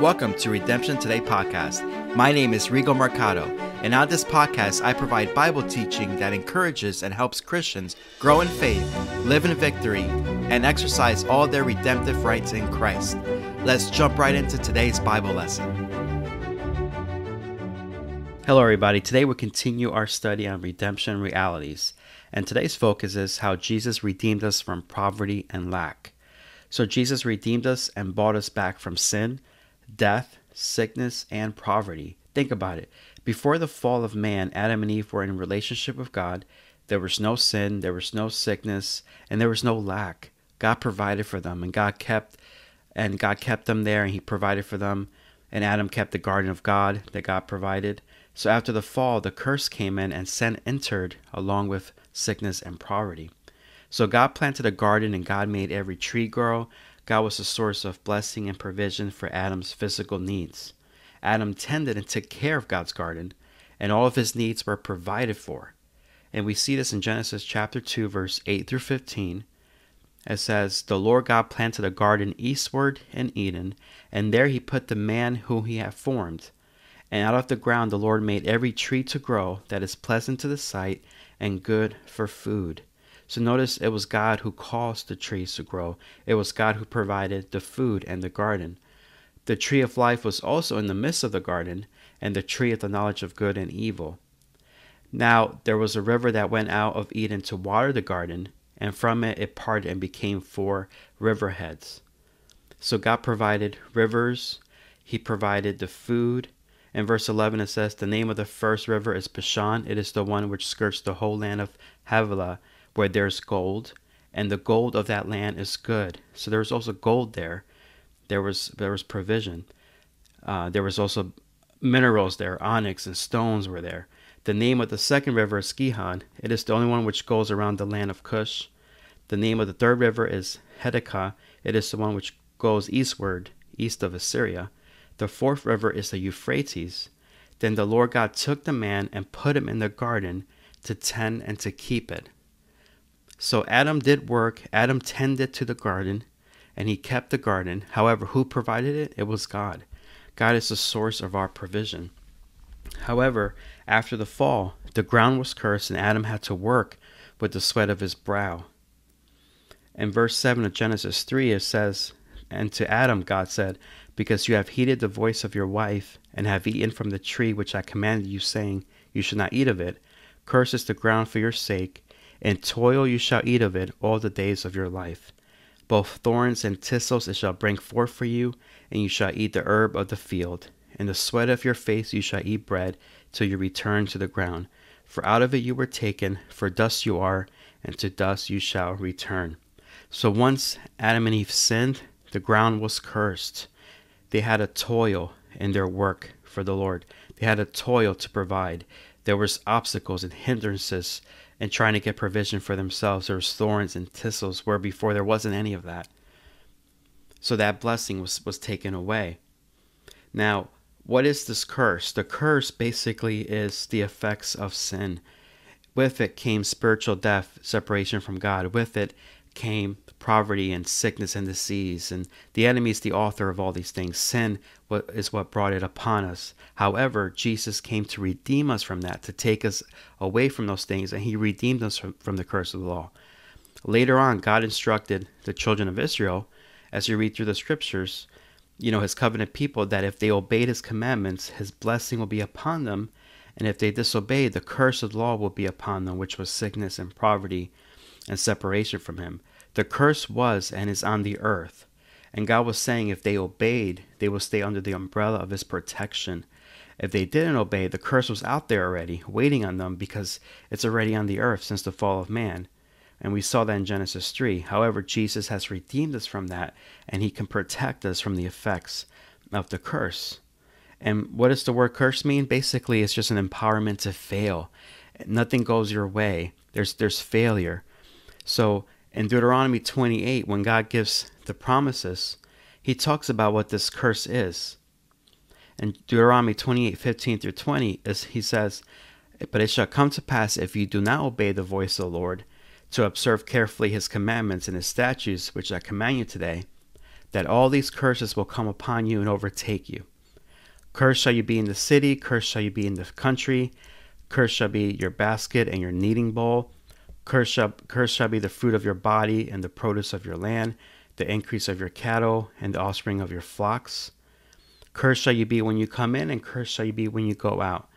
Welcome to Redemption Today podcast. My name is Rigo Mercado, and on this podcast, I provide Bible teaching that encourages and helps Christians grow in faith, live in victory, and exercise all their redemptive rights in Christ. Let's jump right into today's Bible lesson. Hello, everybody. Today we continue our study on redemption realities, and today's focus is how Jesus redeemed us from poverty and lack. So, Jesus redeemed us and bought us back from sin death, sickness, and poverty. Think about it. Before the fall of man, Adam and Eve were in relationship with God. There was no sin, there was no sickness, and there was no lack. God provided for them, and God kept and God kept them there, and He provided for them. And Adam kept the garden of God that God provided. So after the fall, the curse came in, and sin entered along with sickness and poverty. So God planted a garden, and God made every tree grow. God was the source of blessing and provision for Adam's physical needs. Adam tended and took care of God's garden, and all of his needs were provided for. And we see this in Genesis chapter 2, verse 8 through 15. It says, The Lord God planted a garden eastward in Eden, and there he put the man whom he had formed. And out of the ground the Lord made every tree to grow that is pleasant to the sight and good for food. So notice it was God who caused the trees to grow. It was God who provided the food and the garden. The tree of life was also in the midst of the garden, and the tree of the knowledge of good and evil. Now there was a river that went out of Eden to water the garden, and from it it parted and became four river heads. So God provided rivers, He provided the food. In verse 11 it says, The name of the first river is Pishon. It is the one which skirts the whole land of Havilah where there's gold, and the gold of that land is good. So there was also gold there. There was there was provision. Uh, there was also minerals there, onyx and stones were there. The name of the second river is Gihon. It is the only one which goes around the land of Cush. The name of the third river is Hiddekel. It is the one which goes eastward, east of Assyria. The fourth river is the Euphrates. Then the Lord God took the man and put him in the garden to tend and to keep it. So Adam did work, Adam tended to the garden, and he kept the garden. However, who provided it? It was God. God is the source of our provision. However, after the fall, the ground was cursed, and Adam had to work with the sweat of his brow. In verse 7 of Genesis 3, it says, And to Adam God said, Because you have heeded the voice of your wife, and have eaten from the tree which I commanded you, saying, You should not eat of it, cursed is the ground for your sake and toil you shall eat of it all the days of your life. Both thorns and thistles it shall bring forth for you, and you shall eat the herb of the field. In the sweat of your face you shall eat bread, till you return to the ground. For out of it you were taken, for dust you are, and to dust you shall return. So once Adam and Eve sinned, the ground was cursed. They had a toil in their work for the Lord. They had a toil to provide. There was obstacles and hindrances and trying to get provision for themselves. There was thorns and thistles where before there wasn't any of that. So that blessing was, was taken away. Now, what is this curse? The curse basically is the effects of sin. With it came spiritual death, separation from God. With it came poverty and sickness and disease. And the enemy is the author of all these things. Sin is what brought it upon us. However, Jesus came to redeem us from that, to take us away from those things, and he redeemed us from, the curse of the law. Later on, God instructed the children of Israel, as you read through the scriptures, you know, his covenant people, that if they obeyed his commandments, his blessing will be upon them. And if they disobeyed, the curse of the law will be upon them, which was sickness and poverty and separation from him. The curse was and is on the earth. And God was saying if they obeyed, they will stay under the umbrella of his protection. If they didn't obey, the curse was out there already, waiting on them because it's already on the earth since the fall of man. And we saw that in Genesis 3. However, Jesus has redeemed us from that, and he can protect us from the effects of the curse. And what does the word curse mean? Basically, it's just an empowerment to fail. Nothing goes your way. There's there's failure. So in Deuteronomy 28, when God gives the promises, he talks about what this curse is. In Deuteronomy 28 15 through 20, is, he says, But it shall come to pass if you do not obey the voice of the Lord, to observe carefully his commandments and his statutes, which I command you today, that all these curses will come upon you and overtake you. Cursed shall you be in the city, cursed shall you be in the country, cursed shall be your basket and your kneading bowl. Cursed shall, cursed shall be the fruit of your body and the produce of your land, the increase of your cattle and the offspring of your flocks. Cursed shall you be when you come in, and cursed shall you be when you go out.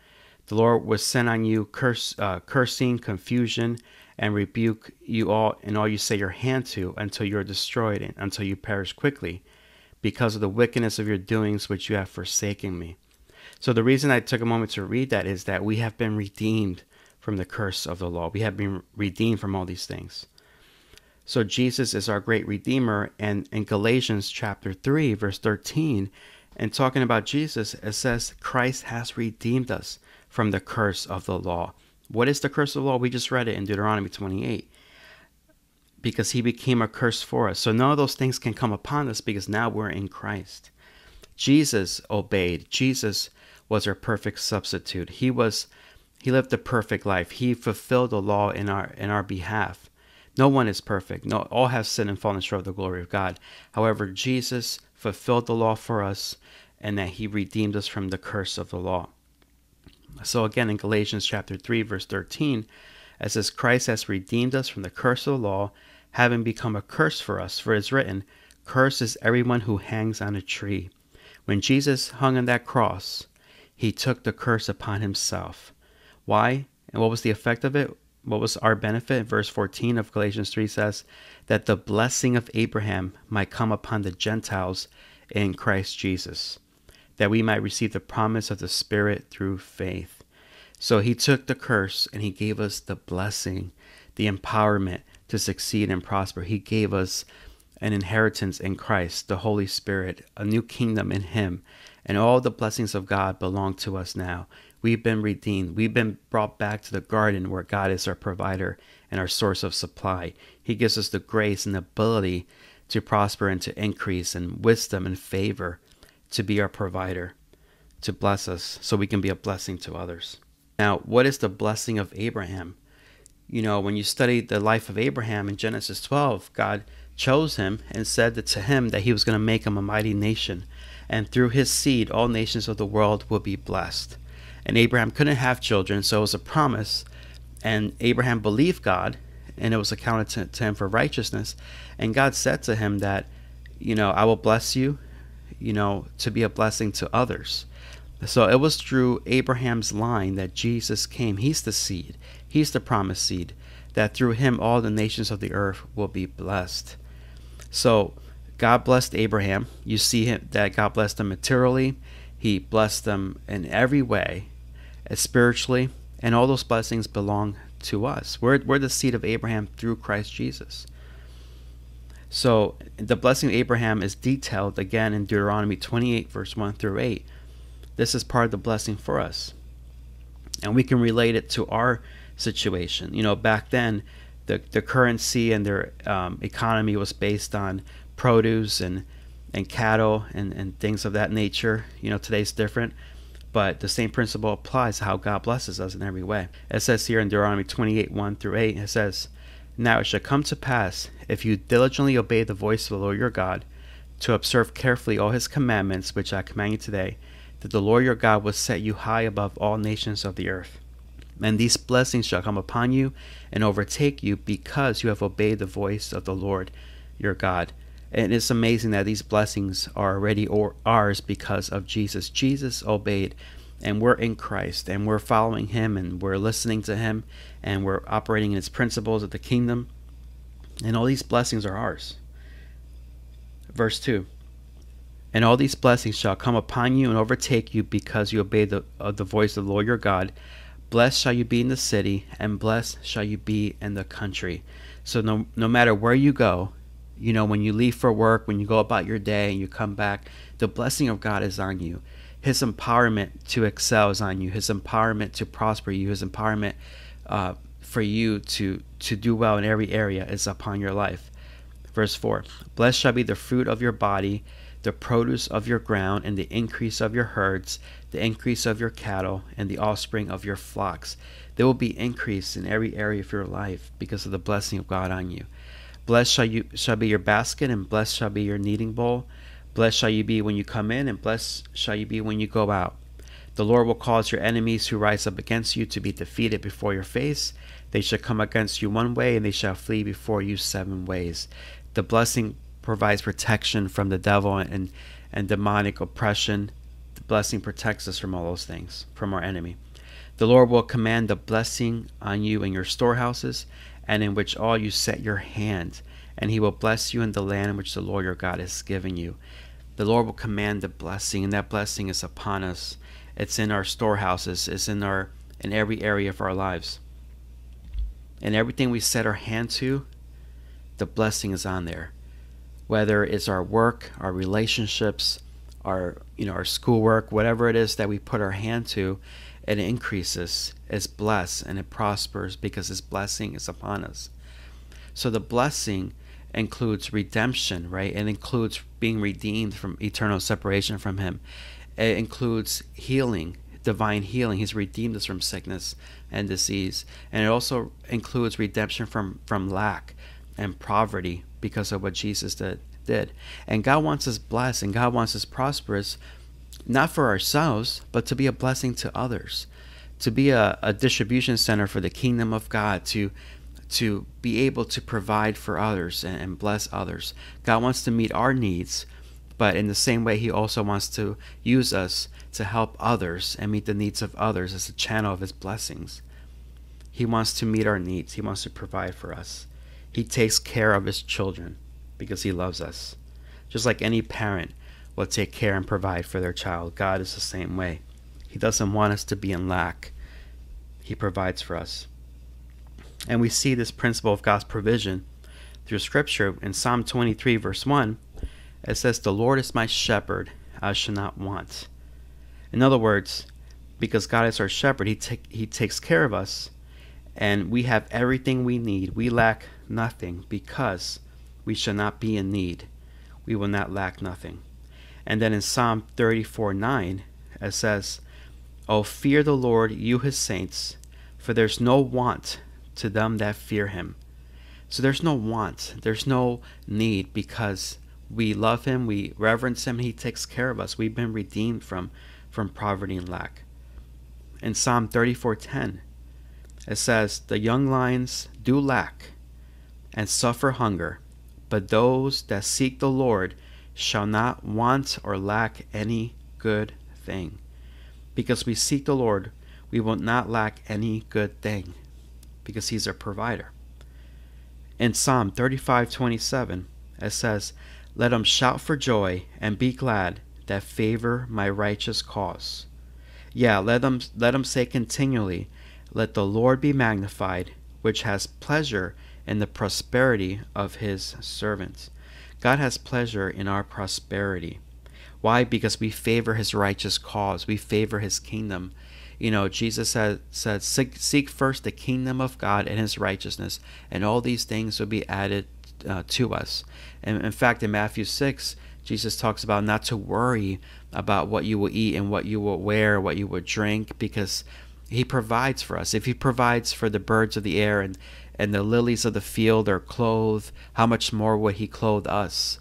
The Lord will send on you curse, uh, cursing, confusion, and rebuke you all and all you say your hand to until you are destroyed and until you perish quickly because of the wickedness of your doings which you have forsaken me. So the reason I took a moment to read that is that we have been redeemed from the curse of the law. We have been redeemed from all these things. So Jesus is our great redeemer and in Galatians chapter 3 verse 13 and talking about Jesus it says Christ has redeemed us from the curse of the law. What is the curse of the law? We just read it in Deuteronomy 28. Because he became a curse for us. So none of those things can come upon us because now we're in Christ. Jesus obeyed. Jesus was our perfect substitute. He was he lived a perfect life. He fulfilled the law in our in our behalf. No one is perfect. No all have sinned and fallen short of the glory of God. However, Jesus fulfilled the law for us and that he redeemed us from the curse of the law. So again in Galatians chapter 3 verse 13 it says Christ has redeemed us from the curse of the law having become a curse for us for it is written cursed is everyone who hangs on a tree. When Jesus hung on that cross he took the curse upon himself. Why? And what was the effect of it? What was our benefit? Verse 14 of Galatians 3 says that the blessing of Abraham might come upon the Gentiles in Christ Jesus that we might receive the promise of the Spirit through faith. So he took the curse and he gave us the blessing, the empowerment to succeed and prosper. He gave us an inheritance in Christ, the Holy Spirit, a new kingdom in him, and all the blessings of God belong to us now. We've been redeemed. We've been brought back to the garden where God is our provider and our source of supply. He gives us the grace and the ability to prosper and to increase and wisdom and favor to be our provider, to bless us so we can be a blessing to others. Now, what is the blessing of Abraham? You know, when you study the life of Abraham in Genesis 12, God chose him and said that to him that he was going to make him a mighty nation, and through his seed all nations of the world will be blessed. And Abraham couldn't have children, so it was a promise, and Abraham believed God, and it was accounted to, to him for righteousness. And God said to him that, you know, I will bless you you know, to be a blessing to others. So it was through Abraham's line that Jesus came. He's the seed, he's the promised seed, that through him all the nations of the earth will be blessed. So God blessed Abraham. You see him that God blessed him materially, he blessed them in every way, uh, spiritually, and all those blessings belong to us. We're, we're the seed of Abraham through Christ Jesus. So the blessing of Abraham is detailed again in Deuteronomy 28, verse 1 through 8. This is part of the blessing for us. And we can relate it to our situation. You know, back then, the, the currency and their um, economy was based on produce and, and cattle and, and things of that nature. You know, today's different, but the same principle applies how God blesses us in every way. It says here in Deuteronomy 28, 1 through 8, it says, now it shall come to pass, if you diligently obey the voice of the Lord your God, to observe carefully all his commandments which I command you today, that the Lord your God will set you high above all nations of the earth. And these blessings shall come upon you and overtake you because you have obeyed the voice of the Lord your God. And it's amazing that these blessings are already ours because of Jesus. Jesus obeyed and we're in Christ and we're following Him and we're listening to Him and we're operating in His principles of the kingdom, and all these blessings are ours. Verse 2 And all these blessings shall come upon you and overtake you because you obey the, uh, the voice of the Lord your God. Blessed shall you be in the city, and blessed shall you be in the country. So, no, no matter where you go, you know, when you leave for work, when you go about your day and you come back, the blessing of God is on you. His empowerment to excel is on you. His empowerment to prosper you. His empowerment uh, for you to to do well in every area is upon your life. Verse 4 blessed shall be the fruit of your body the produce of your ground and the increase of your herds the increase of your cattle and the offspring of your flocks. There will be increase in every area of your life because of the blessing of god on you Blessed shall you shall be your basket, and blessed shall be your kneading bowl. Blessed shall you be when you come in, and blessed shall you be when you go out. The Lord will cause your enemies who rise up against you to be defeated before your face. They shall come against you one way, and they shall flee before you seven ways. The blessing provides protection from the devil and, and demonic oppression. The blessing protects us from all those things, from our enemy. The Lord will command the blessing on you in your storehouses and in which all you set your hand, and he will bless you in the land in which the Lord your God has given you. The Lord will command the blessing, and that blessing is upon us. It's in our storehouses, it's in our in every area of our lives. And everything we set our hand to, the blessing is on there. Whether it's our work, our relationships, our you know, our schoolwork, whatever it is that we put our hand to, it increases, it's blessed, and it prospers because His blessing is upon us. So the blessing includes redemption, right? It includes being redeemed from eternal separation from Him. It includes healing, divine healing. He's redeemed us from sickness and disease. And it also includes redemption from, from lack and poverty because of what Jesus did. did. And God wants us blessed and God wants us prosperous not for ourselves, but to be a blessing to others, to be a, a distribution center for the kingdom of God, to to be able to provide for others and, and bless others. God wants to meet our needs, but in the same way, He also wants to use us to help others and meet the needs of others as a channel of His blessings. He wants to meet our needs, He wants to provide for us. He takes care of His children because He loves us. Just like any parent will take care and provide for their child. God is the same way. He doesn't want us to be in lack, He provides for us. And we see this principle of God's provision through Scripture in Psalm 23, verse 1. It says, The Lord is my shepherd, I shall not want. In other words, because God is our shepherd, He, take, he takes care of us, and we have everything we need. We lack nothing because we shall not be in need. We will not lack nothing. And then in Psalm 34 9, it says, Oh, fear the Lord, you his saints, for there's no want to them that fear him. So there's no want, there's no need because we love him, we reverence him, he takes care of us. We've been redeemed from, from poverty and lack. In Psalm 34:10, it says, "The young lions do lack and suffer hunger, but those that seek the Lord shall not want or lack any good thing. Because we seek the Lord, we will not lack any good thing, because He's our provider. In Psalm 35:27, it says, "Let them shout for joy and be glad that favor my righteous cause." Yeah, let them let them say continually, "Let the Lord be magnified, which has pleasure in the prosperity of His servants." God has pleasure in our prosperity. Why? Because we favor his righteous cause. We favor his kingdom. You know, Jesus said, said seek, first the kingdom of God and his righteousness, and all these things will be added uh, to us. And in fact, in Matthew 6, Jesus talks about not to worry about what you will eat and what you will wear, what you will drink, because he provides for us. If he provides for the birds of the air and and the lilies of the field are clothed, how much more will he clothe us?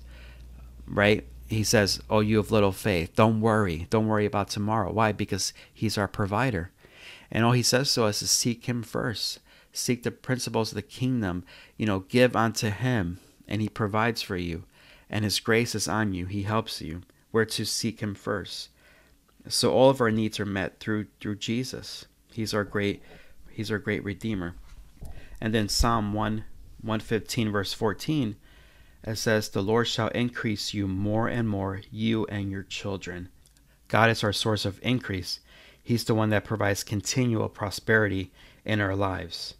Right? He says, Oh, you have little faith. Don't worry. Don't worry about tomorrow. Why? Because he's our provider. And all he says to us is seek him first. Seek the principles of the kingdom. You know, give unto him, and he provides for you. And his grace is on you. He helps you. We're to seek him first. So all of our needs are met through through Jesus. He's our great he's our great redeemer. And then Psalm 1 115 verse 14 it says the Lord shall increase you more and more you and your children. God is our source of increase. He's the one that provides continual prosperity in our lives.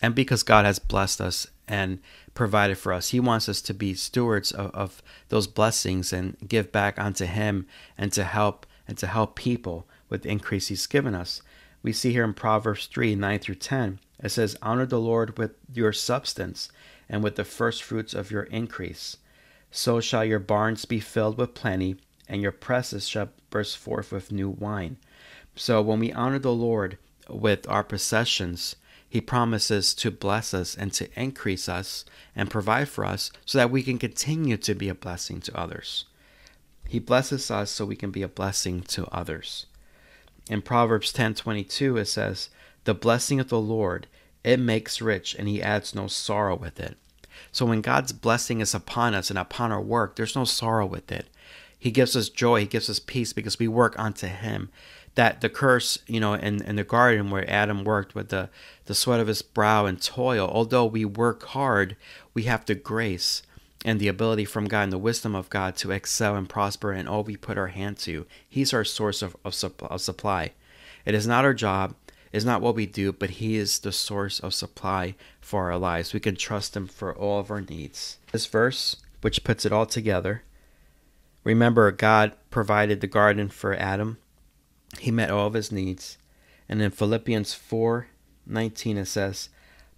And because God has blessed us and provided for us, He wants us to be stewards of, of those blessings and give back unto Him and to help and to help people with the increase He's given us. We see here in Proverbs 3 9 through 10 it says, Honor the Lord with your substance and with the first fruits of your increase. So shall your barns be filled with plenty, and your presses shall burst forth with new wine. So when we honor the Lord with our possessions, He promises to bless us and to increase us and provide for us so that we can continue to be a blessing to others. He blesses us so we can be a blessing to others. In Proverbs 10:22 it says, "The blessing of the Lord, it makes rich and he adds no sorrow with it." So when God's blessing is upon us and upon our work, there's no sorrow with it. He gives us joy, he gives us peace because we work unto him that the curse, you know, in, in the garden where Adam worked with the, the sweat of his brow and toil, although we work hard, we have the grace and the ability from God and the wisdom of God to excel and prosper in all we put our hand to. He's our source of, of, of supply. It is not our job, it's not what we do, but He is the source of supply for our lives. We can trust Him for all of our needs. This verse, which puts it all together, remember God provided the garden for Adam he met all of his needs. And in Philippians 4 19, it says,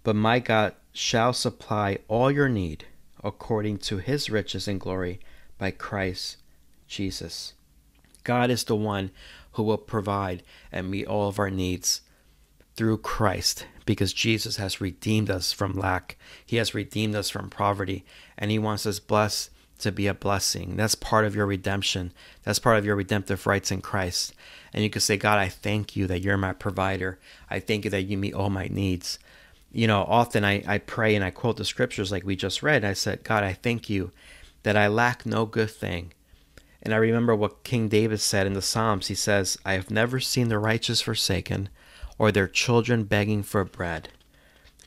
But my God shall supply all your need according to his riches and glory by Christ Jesus. God is the one who will provide and meet all of our needs through Christ because Jesus has redeemed us from lack. He has redeemed us from poverty and he wants us blessed to be a blessing. That's part of your redemption. That's part of your redemptive rights in Christ. And you can say, God, I thank you that you're my provider. I thank you that you meet all my needs. You know, often I, I pray and I quote the scriptures like we just read. I said, God, I thank you that I lack no good thing. And I remember what King David said in the Psalms. He says, I have never seen the righteous forsaken or their children begging for bread.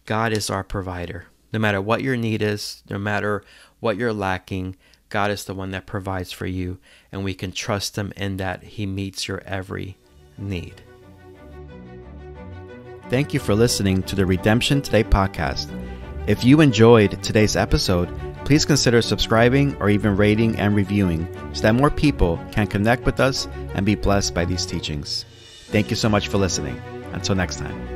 God is our provider. No matter what your need is, no matter what you're lacking, God is the one that provides for you, and we can trust Him in that He meets your every need. Thank you for listening to the Redemption Today podcast. If you enjoyed today's episode, please consider subscribing or even rating and reviewing so that more people can connect with us and be blessed by these teachings. Thank you so much for listening. Until next time.